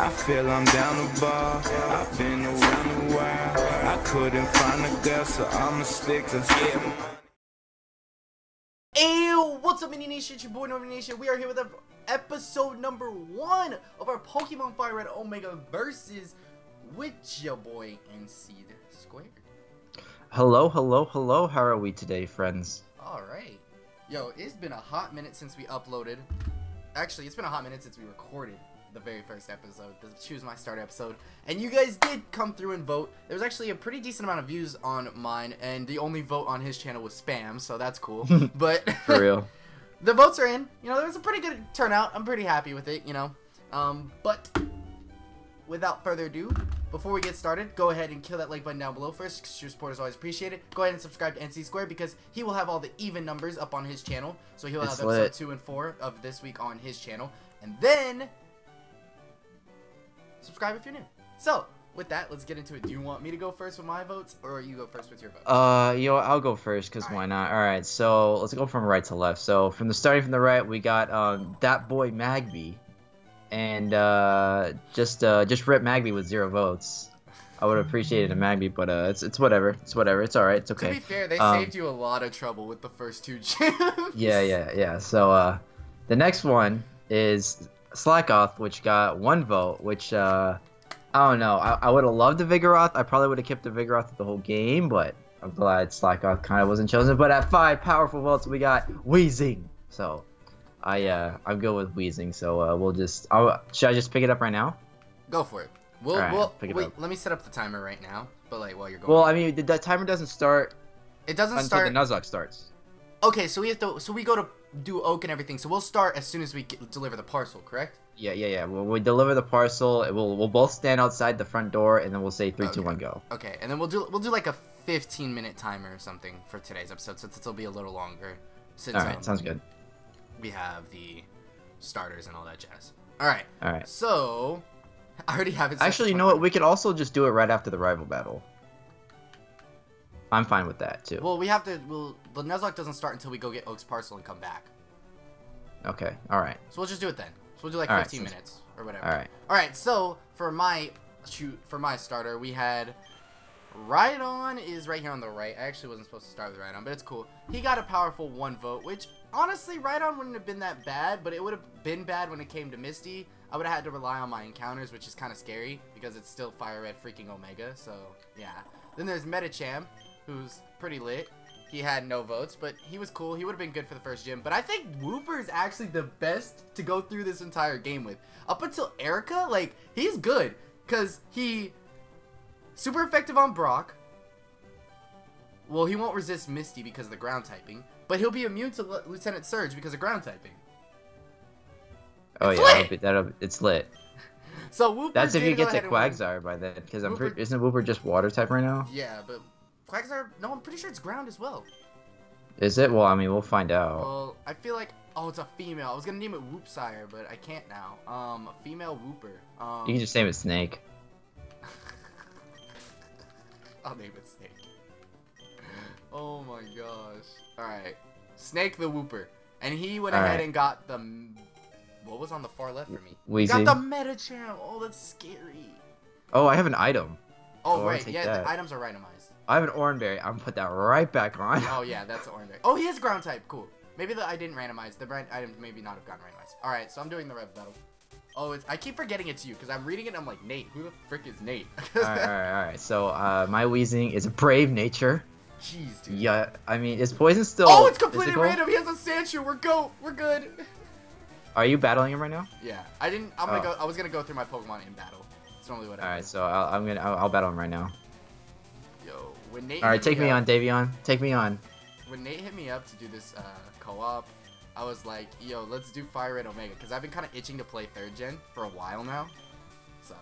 I feel I'm down the bar. I've been around a while. I couldn't find a girl, so I'ma stick to yeah. Ew, what's up, Mini Nation? It's your boy Noivern Nation. We are here with episode number one of our Pokemon Fire Red Omega versus with your boy NC Squared. Hello, hello, hello. How are we today, friends? All right, yo, it's been a hot minute since we uploaded. Actually, it's been a hot minute since we recorded the very first episode, the Choose My Start episode, and you guys did come through and vote. There was actually a pretty decent amount of views on mine, and the only vote on his channel was spam, so that's cool. but For real. the votes are in. You know, there was a pretty good turnout. I'm pretty happy with it, you know. Um, but without further ado, before we get started, go ahead and kill that like button down below first, because your support is always appreciated. Go ahead and subscribe to NC Square because he will have all the even numbers up on his channel. So he'll It's have episode lit. 2 and 4 of this week on his channel. And then, subscribe if you're new. So, with that, let's get into it. Do you want me to go first with my votes, or you go first with your votes? Uh, yo, I'll go first, cause Alright. why not? All right, so let's go from right to left. So from the starting from the right, we got um that boy Magby, and uh just uh just rip Magby with zero votes. I would have appreciated a Magby, but uh it's it's whatever. It's whatever. It's all right. It's okay. To be fair, they Um, saved you a lot of trouble with the first two gyms. Yeah, yeah, yeah. So uh, the next one is Slakoth, which got one vote, which uh, I don't know. I, I would have loved the Vigoroth. I probably would have kept the Vigoroth the whole game, but I'm glad Slakoth kind of wasn't chosen. But at five powerful votes, we got Weezing. So I uh, I'm good with Weezing. So uh, we'll just. I'll, should I just pick it up right now? Go for it. We'll, Alright, we'll pick it wait. up. Let me set up the timer right now. But like while you're going, Well, I mean, the, the timer doesn't start it doesn't until start. the Nuzlocke starts. okay, so we have to. So we go to do oak and everything. So we'll start as soon as we get, deliver the parcel. Correct? Yeah, yeah, yeah. When we deliver the parcel, it will we'll both stand outside the front door, and then we'll say three, two, one, go. Okay, and then we'll do we'll do like a 15 minute timer or something for today's episode, since it'll be a little longer. Since All right, um, sounds good. We have the starters and all that jazz. All right. All right. So I already have it. Actually, you know what? We could also just do it right after the rival battle. I'm fine with that too. Well, we have to. We'll the Nuzlocke doesn't start until we go get Oak's parcel and come back. okay. All right. So we'll just do it then. So we'll do like All right, 15 sounds- minutes or whatever. All right. All right. So for my shoot for my starter, we had Rhydon is right here on the right. I actually wasn't supposed to start with Rhydon, but it's cool. He got a powerful one vote, which honestly Rhydon wouldn't have been that bad, but it would have been bad when it came to Misty. I would have had to rely on my encounters, which is kind of scary because it's still Fire Red freaking Omega. So yeah. Then there's Medicham, who's pretty lit. He had no votes, but he was cool. He would have been good for the first gym. But I think Wooper is actually the best to go through this entire game with. Up until Erica, like, he's good. Because he... Super effective on Brock. Well, he won't resist Misty because of the ground typing. But he'll be immune to Lu- Lieutenant Surge because of ground typing. Oh It's yeah, that'll be, that'll it's lit. So Wooper That's if you get to. Quagsire by then, because I'm pretty. Isn't Wooper just water type right now? Yeah, but Quagsire... No, I'm pretty sure it's ground as well. Is it? Well, I mean, we'll find out. Well, I feel like oh, it's a female. I was gonna name it Whoopsire, but I can't now. Um, a female Wooper. Um, You can just name it Snake. I'll name it Snake. Oh my gosh! All right, Snake the Wooper, and he went All ahead right. and got the what was on the far left for me. Wheezy. got the Meta Medicham. Oh, that's scary. Oh, I have an item. Oh, Oh, right, yeah, that. the items are randomized. I have an Oranberry. I'm gonna put that right back on. Oh yeah, that's the orange. Oh, he is ground type. Cool. Maybe the I didn't randomize. The brand items maybe not have gotten randomized. All right, so I'm doing the red battle. Oh, it's, I keep forgetting it's you because I'm reading it. and I'm like Nate. Who the frick is Nate? all right, all right, all right. So, uh, my Weezing is a brave nature. Jeez, dude. Yeah, I mean, is poison still? Oh, it's completely physical? random. He has a Sandshrew. We're go. We're good. Are you battling him right now? Yeah, I didn't. I'm gonna Oh. go. I was gonna go through my Pokemon in battle. It's normally what I All right, do. so I'll, I'm gonna I'll, I'll battle him right now. Yo, when Nate. All right, take me up, on, Davion. Take me on. When Nate hit me up to do this uh, co-op, I was like, yo, let's do Fire Red Omega because I've been kind of itching to play third gen for a while now. So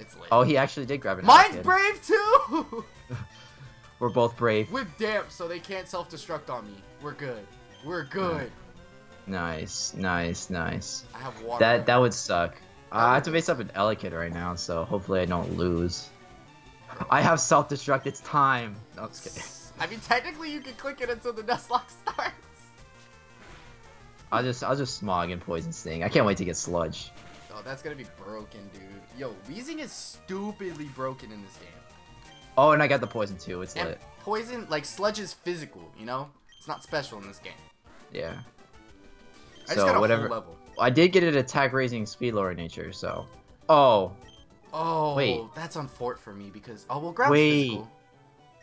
it's lit. Oh, he actually did grab it. Mine's brave too. We're both brave. With damp, so they can't self-destruct on me. We're good. We're good. Nice, nice, nice. I have water. That that would suck. I have to face up an Elekid right now, so hopefully I don't lose. I have self-destruct. It's time. No, I'm just kidding. I mean, technically, you can click it until the Nuzlocke starts. I'll just I'll just smog and poison sting. I can't wait to get sludge. Oh, that's gonna be broken, dude. Yo, Weezing is stupidly broken in this game. Oh, and I got the poison too. It's And lit. poison, like sludge is physical, you know? It's not special in this game. Yeah. I So, just got a whatever-. I did get an attack raising speed lower nature. So. Oh. Oh, Wait. that's on fort for me because oh, we'll grab Wait. physical.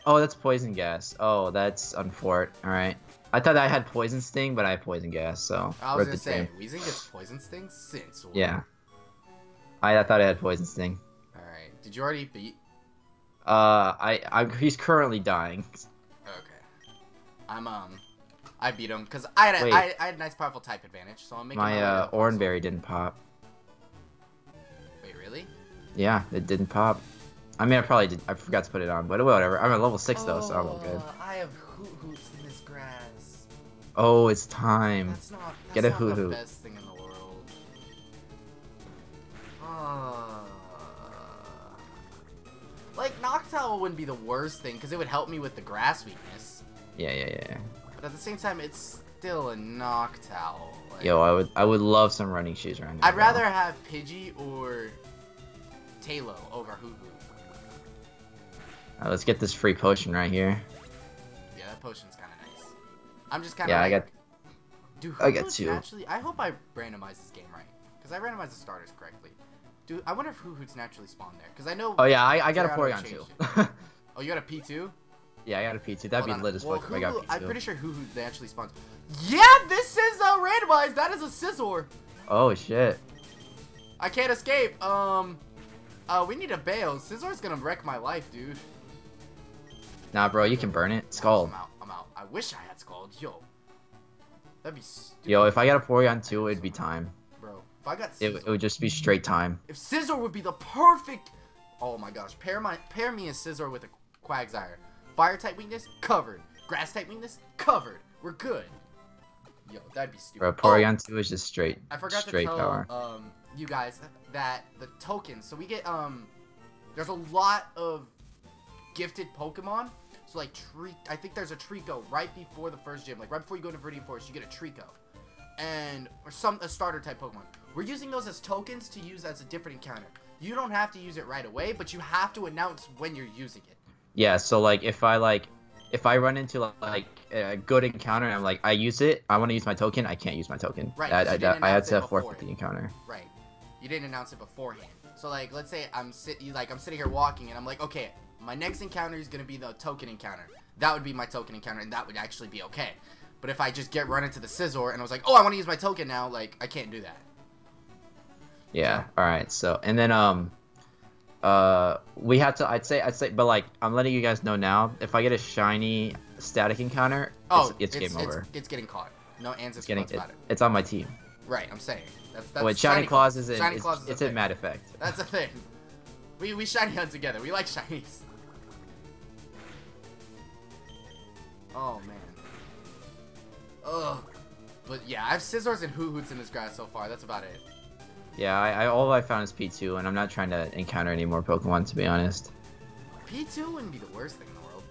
Oh, that's poison gas. Oh, that's unfort. All right. I thought I had poison sting, but I have poison gas. So. I was gonna say, same. Weezing gets poison sting since. when? Yeah. I, I thought I had poison sting. All right. Did you already beat? Uh, I, I he's currently dying. Okay. I'm um, I beat him because I had a, I, I had a nice powerful type advantage, so I'm making My uh. Oranberry didn't pop. Wait, really? Yeah, it didn't pop. I mean, I probably did. I forgot to put it on, but whatever. I'm at level six though, so I'm all good. Oh, I have hoot hoots in this grass. Oh, it's time. That's not. That's Get a Hoothoot. Noctowl wouldn't be the worst thing because it would help me with the grass weakness. Yeah, yeah, yeah. But at the same time, it's still a Noctowl. Like, Yo, I would, I would love some running shoes right now. I'd rather have Pidgey or Taillow over Hoo Hoo. Uh, let's get this free potion right here. Yeah, that potion's kind of nice. I'm just kind of Yeah, I like, got- Do I got two. Naturally, I hope I randomized this game right, because I randomized the starters correctly. Dude, I wonder if Hoothoots naturally spawn there, because I know. Oh yeah, I, I got a Porygon 2. Oh, you got a P2? yeah, I got a P2. That'd be Hold on. lit as well, fuck I got Hoo-Hoo- I'm pretty sure Hoo Hoo naturally spawns. Yeah, this is uh, randomized. That is a Scizor. Oh shit. I can't escape. Um, uh, we need a bail. Scizor's gonna wreck my life, dude. Nah, bro, you can burn it. I'm out. I'm out. I wish I had Scald. Yo, that'd be stupid. Yo, if I got a Porygon 2, it'd be time. If I got It, it would just be straight time. if Scizor would be the perfect. Oh my gosh, pair my pair me a Scizor with a Quagsire. Fire type weakness covered. Grass type weakness covered. We're good. Yo, that'd be stupid. Bro, Oh, Porygon 2 is just straight, I forgot straight to tell power. um you guys that the tokens. So we get um there's a lot of gifted Pokemon. So like tree I think there's a Treecko right before the first gym. Like right before you go to Viridian Forest, you get a Treecko. And or some a starter type Pokemon. We're using those as tokens to use as a different encounter. You don't have to use it right away, but you have to announce when you're using it. Yeah, so like if I like if I run into like a good encounter and I'm like I use it, I want to use my token, I can't use my token. Right, I, I, I, had to forfeit the encounter. Right. You didn't announce it beforehand. So like, let's say I'm sit, you- like I'm sitting here walking, and I'm like, okay, my next encounter is gonna be the token encounter. That would be my token encounter, and that would actually be okay. But if I just get run into the Scizor and I was like, oh, I want to use my token now, like I can't do that. Yeah. All right. So and then um, uh, we have to. I'd say I'd say, but like I'm letting you guys know now. If I get a shiny static encounter, Oh, it's, it's, game over. It's, it's getting caught. No ands It's getting. about it. it's on my team. Right, I'm saying. That's that's. Wait, shiny, Clause is in. Shiny it's Clause is a in mad effect. That's a thing. We we shiny hunt together. We like shinies. Oh man. Ugh. But yeah, I have Scizors and Hoothoots in this grass so far. That's about it. Yeah, I, I all I found is P2, and I'm not trying to encounter any more Pokemon to be honest. P2 wouldn't be the worst thing in the world.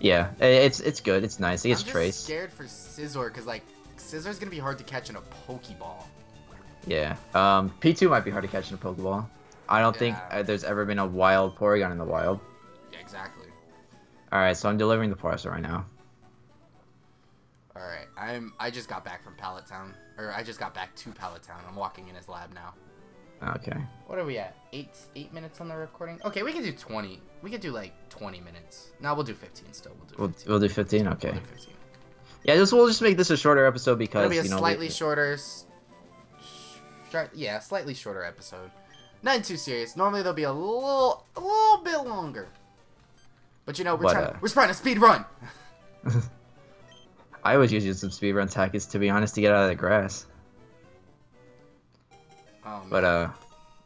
Yeah, it's it's good. It's nice. It gets I'm just trace. scared for Scizor because like Scizor's gonna be hard to catch in a Pokeball. Yeah. Um, P2 might be hard to catch in a Pokeball. I don't think Yeah. uh, there's ever been a wild Porygon in the wild. Yeah, exactly. All right, so I'm delivering the parcel right now. I'm. I just got back from Pallet Town, or I just got back to Pallet Town. I'm walking in his lab now. Okay. What are we at? Eight eight minutes on the recording. Okay, we can do twenty. We could do like twenty minutes. No, we'll do fifteen. Still, we'll do We'll, 15. we'll do 15. Okay. We'll do 15. Yeah, just we'll just make this a shorter episode because It'll be a you know. slightly we- shorter. sh- Yeah, slightly shorter episode. Nothing too serious. Normally they'll be a little, a little bit longer. But you know, we're But, trying, uh, we're trying to speed run. I was using some speedrun tactics to be honest to get out of the grass. Oh, But uh,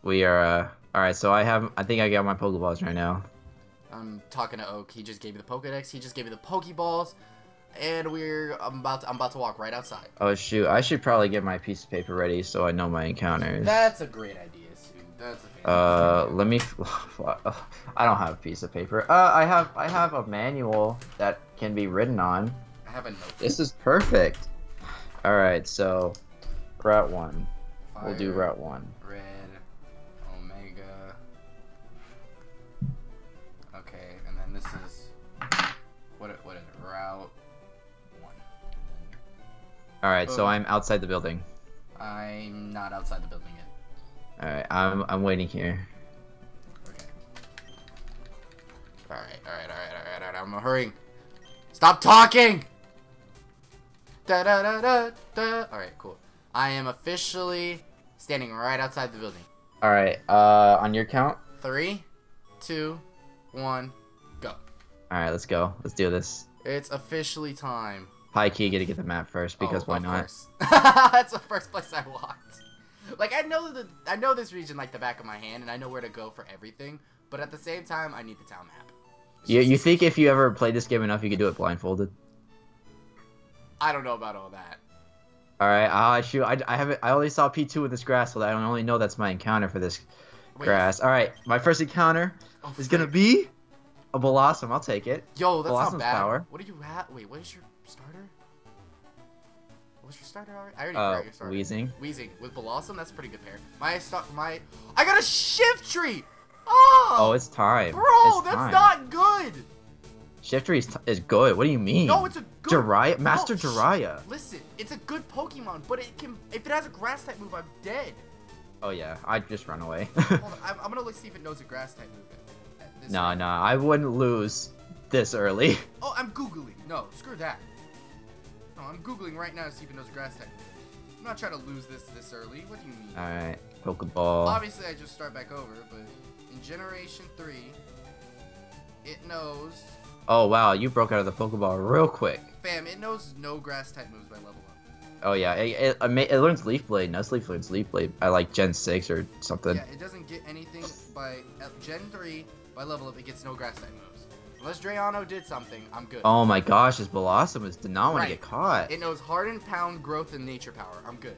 we are uh. All right, so I have. I think I got my Pokeballs right now. I'm talking to Oak. He just gave me the Pokedex. He just gave me the Pokeballs, and we're I'm about to, I'm about to walk right outside. Oh shoot! I should probably get my piece of paper ready so I know my encounters. That's a great idea, Sue. That's a Uh, idea. let me. I don't have a piece of paper. Uh, I have. I have a manual that can be written on. Have a note. This is perfect. All right, so route one. We'll do route one. Red, Omega. Okay, and then this is what? What is it? Route one. All right, so I'm outside the building. I'm not outside the building yet. All right, I'm I'm waiting here. Okay. All right, all right, all right, all right, all right. I'm hurrying. Stop talking. Da da da da da. All right, cool. I am officially standing right outside the building. All right, uh, on your count. Three, two, one, go. All right, let's go. Let's do this. It's officially time. High key, gotta get the map first because Oh, why not? That's the first place I walked. Like I know the I know this region like the back of my hand, and I know where to go for everything. But at the same time, I need the town map. It's You you think if you ever played this game enough, you could do it blindfolded? I don't know about all that. All right, ah shoot, I, I haven't. I only saw P2 with this grass, so I only know that's my encounter for this Wait, grass. All right, my first encounter oh, is gonna be a Bellossom. I'll take it. Yo, that's not bad. power. What do you have? Wait, what is your starter? What's your starter already? I already Uh, forgot your starter. Weezing. Weezing with Bellossom, that's a pretty good pair. My stock, my, I got a Shiftry. Oh, Oh, it's time. bro, it's that's time. not good. Shiftry is, is good. What do you mean? No, it's a good. Jiraiya, Master No, Jiraiya. Listen, it's a good Pokemon, but it can. If it has a Grass type move, I'm dead. Oh yeah, I'd just run away. Hold on, I'm, I'm gonna look see if it knows a Grass type move. at this nah, rate. nah, I wouldn't lose this early. Oh, I'm googling. No, screw that. No, I'm googling right now to see if it knows a Grass type. move. I'm not trying to lose this this early. What do you mean? All right, Pokeball. Obviously, I just start back over, but in Generation 3, it knows. Oh wow, you broke out of the Pokeball real quick. Fam, it knows no grass type moves by level up. Oh yeah, it, it, it, learns Leaf Blade. No, Leaf learns Leaf Blade. I like Gen six or something. Yeah, it doesn't get anything by. Uh, Gen 3, by level up, it gets no grass type moves. Unless Drayano did something, I'm good. Oh my gosh, this Blossomus did not want Right. to get caught. It knows Harden, Pound, Growth, and Nature Power. I'm good.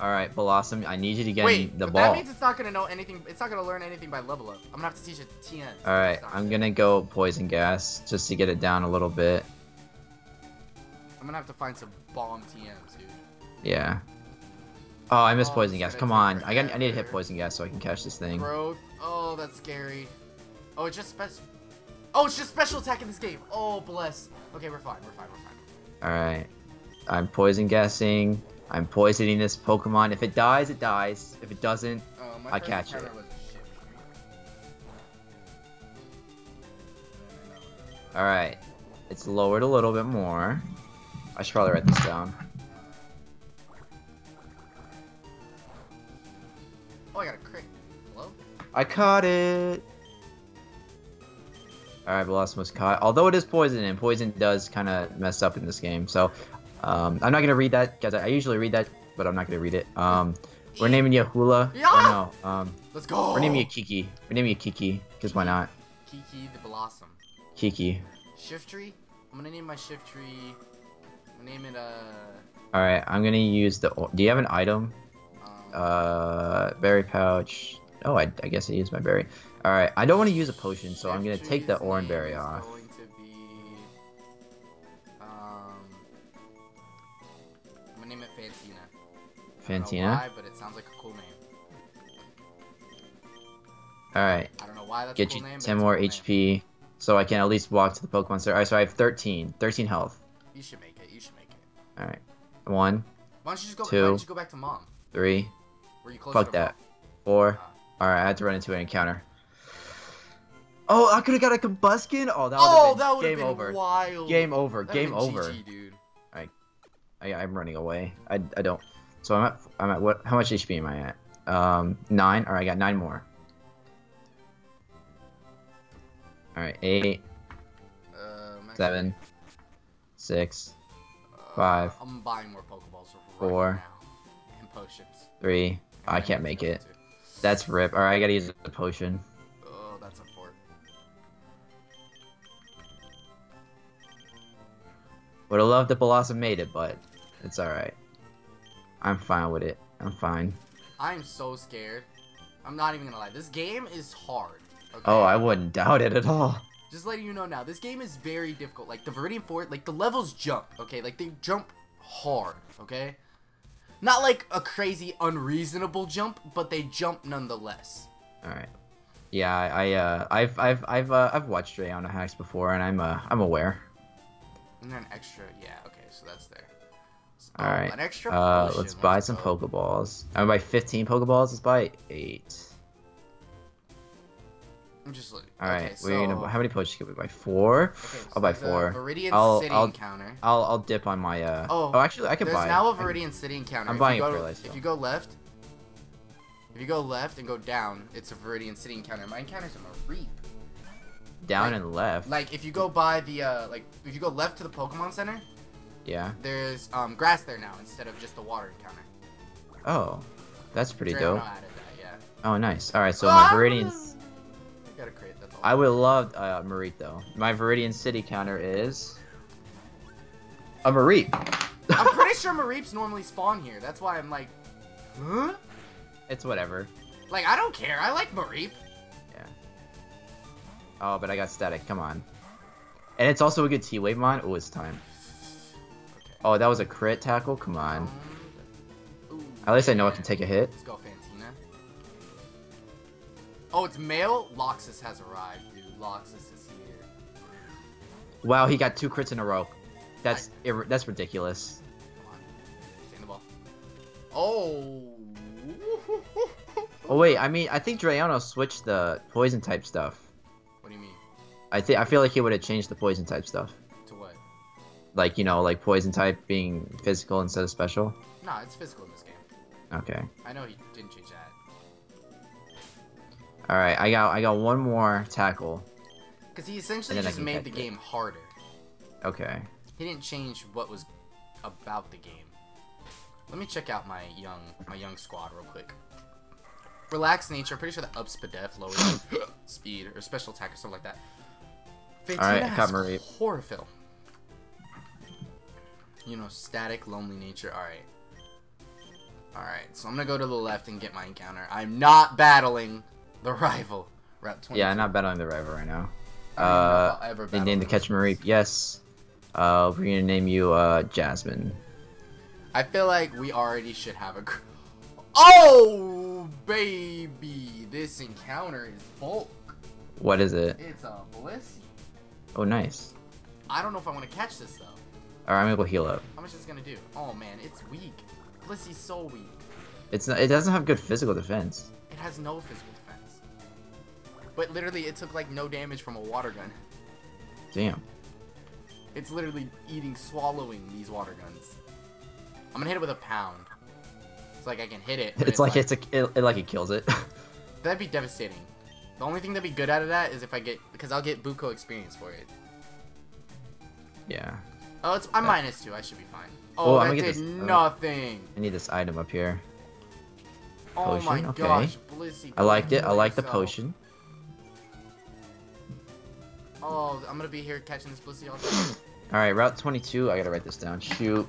All right, Bellossom, I need you to get Wait, the ball. that means it's not gonna know anything. It's not gonna learn anything by level up. I'm gonna have to teach it TM. All right, I'm gonna go Poison Gas just to get it down a little bit. I'm gonna have to find some bomb TMs, dude. Yeah. Oh, I missed Oh, Poison Gas. Come on, I got I need to hit. Poison Gas so I can catch this thing. Growth. Oh, that's scary. Oh, it's just special. Oh, it's just special attack in this game. Oh, bless. Okay, we're fine. We're fine. We're fine. All right, I'm Poison Gassing. I'm poisoning this Pokemon. If it dies, it dies. If it doesn't, Oh, I catch it. was a Shiftry. all right. It's lowered a little bit more. I should probably write this down. Oh, I got a crit. Hello? I caught it. Alright, Bellossom was caught. Although it is poison, and poison does kind of mess up in this game. So, um, I'm not going to read that, because I, usually read that, but I'm not going to read it. Um, we're naming you Hula. Yeah! No, um, Let's go. we're naming you Kiki. We're naming you Kiki, because why not? Kiki the Bellossom. Kiki. Shiftry. I'm gonna name my Shiftry. I'm gonna name it uh. Alright, I'm going to use the... Do you have an item? Um, Uh, berry pouch. Oh, I, I guess I used my berry. Alright, I don't want to use a potion, so I'm going to take the orange berry off. Fantina? why, but it sounds like a cool name. Alright. I don't know why that's get a cool you name. 10 it's more cool name. HP so I can at least walk to the Pokemon Center. Alright, so I have 13. 13 health. You should make it. You should make it. Alright. One, Why don't you just go? Two. Why don't you go back to mom? three, Were you close fuck that. Mom? Four. Ah. Alright, I had to run into an encounter. Oh, I could have got a Combusken? Oh, that would Oh, have that been have game been over. wild. Game over. That'd Game over. GG, dude. I, I'm running away. I, I don't. So I'm at, I'm at what? How much HP am I at? Um, nine. Alright, I got nine more. Alright, eight, Um, actually, seven, six, uh, five, I'm buying more Pokeballs right four, now. And potions. three. I can't make it. too. That's rip. Alright, I gotta use a potion. Oh, that's a fort. Would have loved if Bellossom made it, but it's alright. I'm fine with it. I'm fine. I'm so scared. I'm not even gonna lie. This game is hard. Okay? Oh, I wouldn't doubt it at all. Just letting you know now, this game is very difficult. Like the Viridian Fort, like the levels jump, okay? Like they jump hard, okay? Not like a crazy unreasonable jump, but they jump nonetheless. All right. Yeah, I, I uh, I've I've I've uh, I've watched Drayano hacks before, and I'm uh, I'm aware. And then extra, yeah, okay, so that's there. So, All right. An extra Uh, potion, let's buy some go. Pokeballs. I'm gonna buy 15 Pokeballs. Let's buy eight. I'm just looking. All right. okay, We're gonna. How many potions can we buy? Four. okay, I'll buy there's four. Viridian I'll- City I'll- encounter. I'll I'll dip on my uh. Oh, actually, I can There's buy. now a Viridian City encounter. I'm If buying you it go, for If you go left, if you go left and go down, it's a Viridian City encounter. My encounter's a Mareep. down like- and left. Like if you go by the uh, like if you go left to the Pokemon Center, yeah. there's um grass there now instead of just the water encounter. Oh, that's pretty Drayano dope. that, yeah. Oh, nice. All right. So Ah! my Viridians. I gotta create that's all. I would love uh, Mareep though. My Viridian City counter is a Mareep. I'm pretty sure Mareeps normally spawn here. That's why I'm like, huh? it's whatever. Like I don't care. I like Mareep. Yeah. Oh, but I got static. Come on. And it's also a good T-Wave mon. Oh, it's time. Oh, that was a crit tackle. Come on. Ooh, At least I know I can take a hit. Let's go, Fantina. Oh, it's male? Loxus has arrived, dude. Loxus is here. Wow, he got two crits in a row. That's ir- that's ridiculous. Come on. The ball. Oh. Oh wait, I mean, I think Drayano switched the poison type stuff. What do you mean? I think I feel like he would have changed the poison type stuff. Like you know, like poison type being physical instead of special. Nah, it's physical in this game. Okay. I know he didn't change that. All right, I got I got one more tackle. Because he essentially And then I just made the it. game harder. Okay. He didn't change what was about the game. Let me check out my young my young squad real quick. Relaxed nature. I'm pretty sure the up Spadef lowers speed or special attack or something like that. Fantina Alright, I has got Marie. Chlorophyll. You know, static, lonely nature. Alright. Alright, so I'm gonna go to the left and get my encounter. I'm not battling the rival. Route 22. Yeah, I'm not battling the rival right now. I don't even know if Uh, ever they named the catch Mareep. Yes. Uh, we're gonna name you uh Jasmine. I feel like we already should have a. gr- Oh, baby. This encounter is bulk. What is it? It's a Blissey. Oh, nice. I don't know if I want to catch this, though. All right, I'm able to heal up. How much is it going to do? Oh, man. It's weak. Blissey's so weak. It's not, it doesn't have good physical defense. It has no physical defense. But literally, it took, like, no damage from a water gun. Damn. It's literally eating, swallowing these water guns. I'm to hit it with a pound. It's like I can hit it. but It's, like, it's a it, it like it kills it. That'd be devastating. The only thing that'd be good out of that is if I get because I'll get Buko experience for it. yeah. Oh, it's I'm Yeah. minus two. I should be fine. Oh, Oh, I'm that did this- uh, nothing. I need this item up here. oh my okay. gosh, Blissey. I liked it. I like the potion. Oh, I'm gonna be here catching this Blissey all day. All right, Route 22. I gotta write this down. Shoot.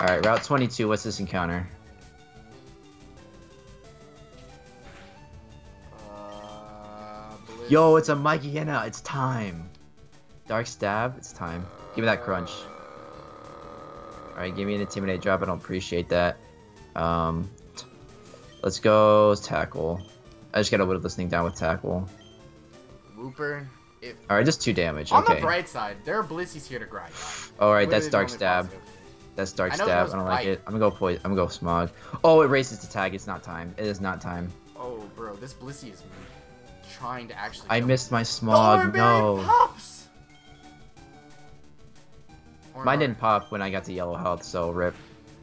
All right, Route 22. What's this encounter? Yo, it's a Mightyena. It's time. Dark stab. It's time. Give me that crunch. All right, give me an intimidate drop. I don't appreciate that. Um, let's go tackle. I just gotta whittle this thing down with tackle. Wooper. If All right, just two damage. on Okay. the bright side, there are Blissey's here to grind. All right, that's Literally dark stab. positive. That's dark I stab. I don't like it. I'm gonna go poison. I'm gonna go smog. Oh, it races to tag. It's not time. It is not time. Oh, bro, this Blissey is trying to actually. I missed my The smog. No. Pops. Or Mine not. didn't pop when I got to yellow health, so rip.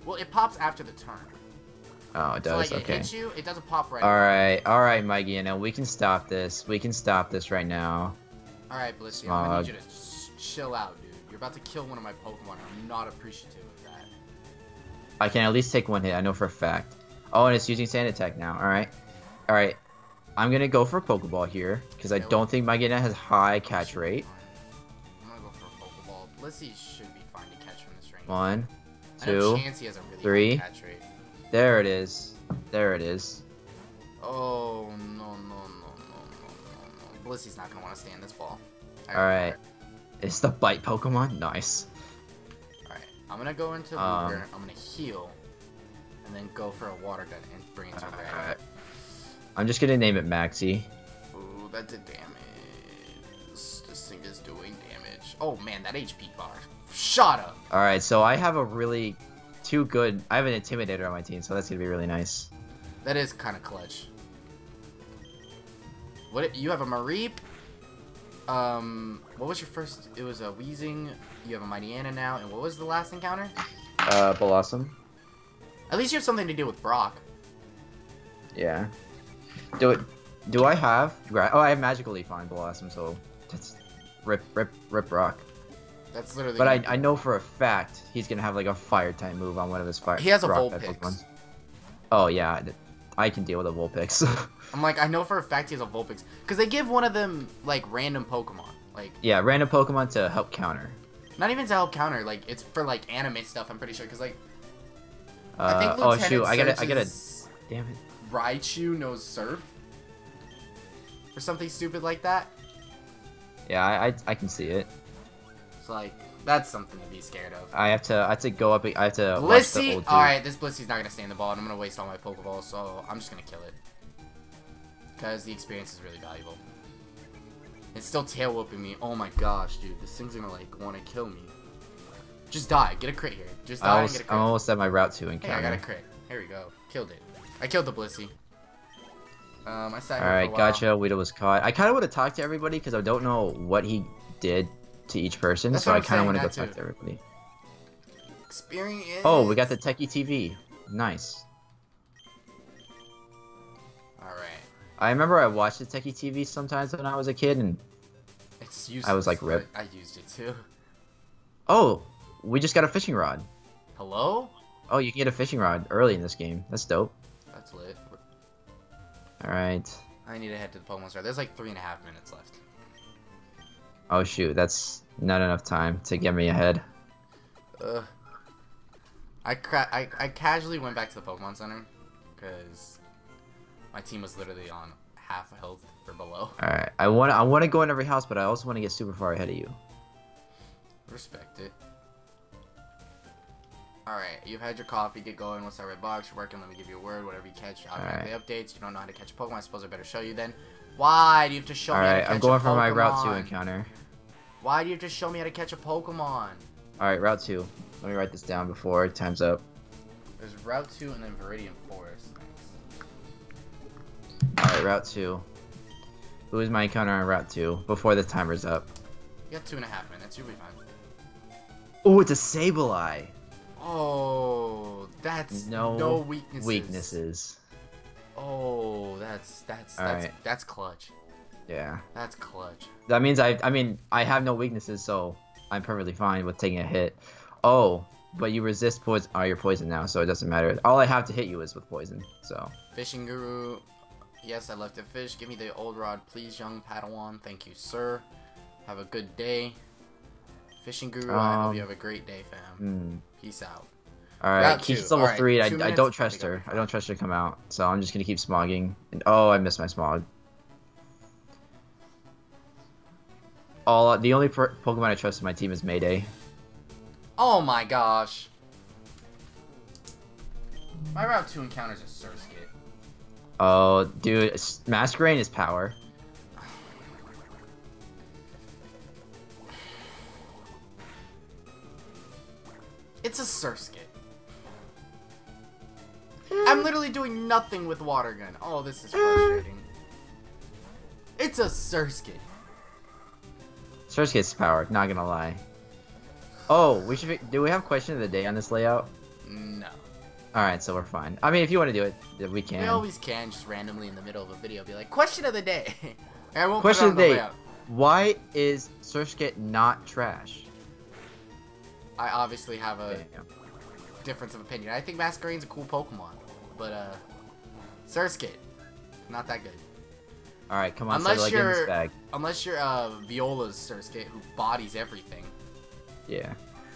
Well, it pops after the turn. Oh, it So does. like it okay. hits you, it doesn't pop right. All away. right, all right, Mikey. You know we can stop this. We can stop this right now. All right, Blissey, I'm gonna need you to chill out, dude. You're about to kill one of my Pokemon. and I'm not appreciative of that. I can at least take one hit. I know for a fact. Oh, and it's using sand attack now. All right, all right. I'm gonna go for a Pokeball here because I don't think Mikey has high catch rate. I'm gonna go for a Pokeball. Blissey should be fine to catch from this range. One, two. Has a really three. catch rate. There it is. There it is. Oh no no no no no. Blissey's not gonna want to stay in this ball. Alright. It's the bite Pokemon? Nice. Alright. I'm gonna go into Um, Luger. I'm gonna heal. And then go for a water gun and bring it to red. I'm just gonna name it Maxi. Ooh, that did damage. This thing is doing damage. Oh man, that HP bar. Shut up. Alright, so I have a really two good I have an intimidator on my team, so that's gonna be really nice. That is kind of clutch. What you have a Mareep? Um, what was your first? It was a Weezing. You have a Mightyena now, and what was the last encounter? Uh Bellossom. At least you have something to do with Brock. Yeah. Do it do I have oh I have magical leaf on Bellossom, so that's rip rip rip rock. That's literally. But I, I know for a fact he's gonna have like a fire type move on one of his fire. He has a Vulpix. Oh yeah, I can deal with a Vulpix. I'm like, I know for a fact he has a Vulpix because they give one of them like random Pokemon. Like, yeah, random Pokemon to help counter. not even to help counter. Like, it's for like anime stuff. I'm pretty sure because like I Uh, think oh shoot, I gotta I gotta damn it. Raichu knows Surf or something stupid like that. Yeah, I, I I can see it. It's like that's something to be scared of. I have to I have to go up. I have to Blissey. All right, this Blissey's not gonna stay in the ball, and I'm gonna waste all my Pokeballs, so I'm just gonna kill it because the experience is really valuable. It's still tail whooping me. Oh my gosh, dude, this thing's gonna like want to kill me. Just die. Get a crit here. Just I die and almost, get a I'm crit. almost at my route two Hey, I got a crit. Here we go. Killed it. I killed the Blissey. Um, I sat All here right, for a while. gotcha. Weedle was caught. I kind of want to talk to everybody because I don't know what he did to each person, That's so I kind of want to go that talk to everybody. Experience. Oh, we got the Teachy TV. Nice. All right. I remember I watched the Teachy TV sometimes when I was a kid, and It's useless. I was like, but rip. I used it too. oh, we just got a fishing rod. Hello? Oh, you can get a fishing rod early in this game. That's dope. That's lit. All right. I need to head to the Pokemon Store. There's like three and a half minutes left. Oh shoot, that's not enough time to get me ahead. Ugh. I, cra- I I casually went back to the Pokemon Center because my team was literally on half health or below. All right, I want I want to go in every house, but I also want to get super far ahead of you. Respect it. Alright, you've had your coffee, get going. What's that red box? You're working, let me give you a word. Whatever you catch, I'll right. the updates. You don't know how to catch a Pokemon, I suppose I better show you then. Why do you have to show All me how to right, I'm going for my Route Two encounter. Why do you have to show me how to catch a Pokemon? All right, Route Two. Let me write this down before time's up. There's Route 2 and then Viridian Forest. All right, Route Two. Who is my encounter on Route Two before the timer's up? You got two and a half minutes, you'll be fine. Oh, it's a Sableye. Oh, that's No no weaknesses. Weaknesses. Oh, that's that's that's right. that's clutch. Yeah. That's clutch. That means I I mean I have no weaknesses, so I'm perfectly fine with taking a hit. Oh, but you resist poison. Oh, you're poisoned now, so it doesn't matter. All I have to hit you is with poison. So Fishing Guru. Yes, I left a fish. Give me the old rod, please, young Padawan. Thank you, sir. Have a good day. Fishing Guru, I hope Um, you have a great day, fam. hmm. Peace out. All right, Keith's level three. I, I don't trust her. I don't trust her to come out. So I'm just gonna keep smogging. And oh, I missed my smog. All the only Pokemon I trust in my team is Mayday. Oh my gosh. My Route 2 encounters a Surskit. Oh, dude, Masquerain is power. It's a Surskit. Hmm. I'm literally doing nothing with Water Gun. Oh, this is frustrating. It's a Surskit. Surskit's power. Not gonna lie. Oh, we should. Do we have question of the day on this layout? No. All right, so we're fine. I mean, if you want to do it, we We can. always can just randomly in the middle of a video be like, question of the day. I won't Question put of the day. layout. Why is Surskit not trash? I obviously have a Damn. difference of opinion. I think Masquerain's a cool Pokemon, but uh, Surskit, not that good. All right, come on, Unless in this you're- bag. Unless you're uh, Viola's Surskit, who bodies everything. Yeah.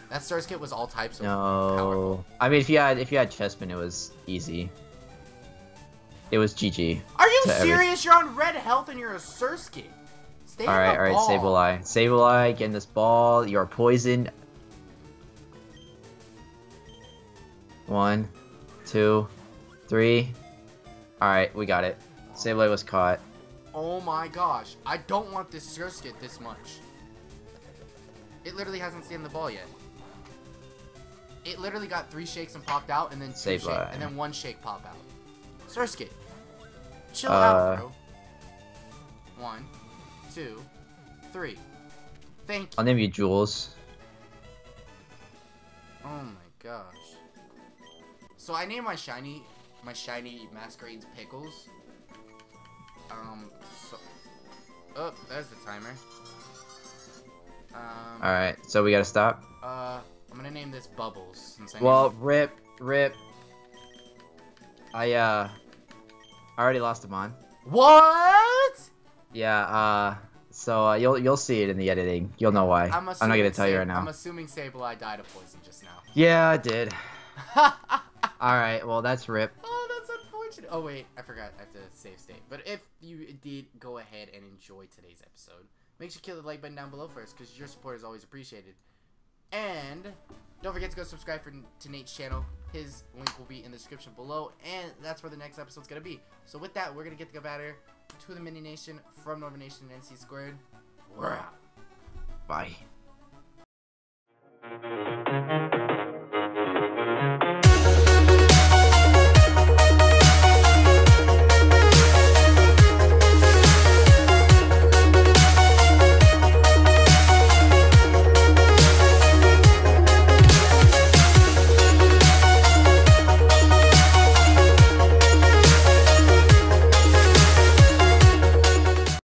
That Surskit was all types of No. powerful. I mean, if you had if you had Chespin, it was easy. It was GG. Are you to every- serious? You're on red health and you're a Surskit. Stay All in right, all right, ball. Sableye. Sableye, getting this ball. You're poisoned. One, two, three. All right, we got it. Sableye was caught. Oh my gosh. I don't want this Surskit this much. It literally hasn't seen the ball yet. It literally got three shakes and popped out, and then two shake, and then one shake pop out. Surskit. Chill Uh, out, bro. One, two, three. Thank you. I'll name you Jules. Oh my gosh. So I named my shiny, my shiny Masquerains pickles. Um. So. Oh, there's the timer. Um. All right, so we gotta stop. Uh, I'm gonna name this Bubbles Well, rip, rip. I uh, I already lost him on. what? Yeah. Uh, so uh, you'll you'll see it in the editing. You'll know why. I'm, not gonna tell you right now. I'm assuming Sableye died of poison just now. Yeah, I did. Alright, well, that's rip. Oh, that's unfortunate. Oh, wait, I forgot I have to save state. But if you did go ahead and enjoy today's episode, make sure you kill the like button down below first, because your support is always appreciated. And don't forget to go subscribe for, to Nate's channel. His link will be in the description below, and that's where the next episode's going to be. So with that, we're going to get the batter to the Mini Nation from Noivern Nation and NC Squared. We're out. Bye.